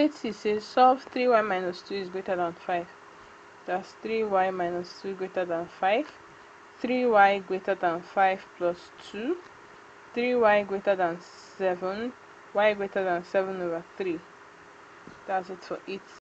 80 says solve 3y minus 2 is greater than 5. That's 3y minus 2 greater than 5. 3y greater than 5 plus 2. 3y greater than 7. y greater than 7 over 3. That's it for it.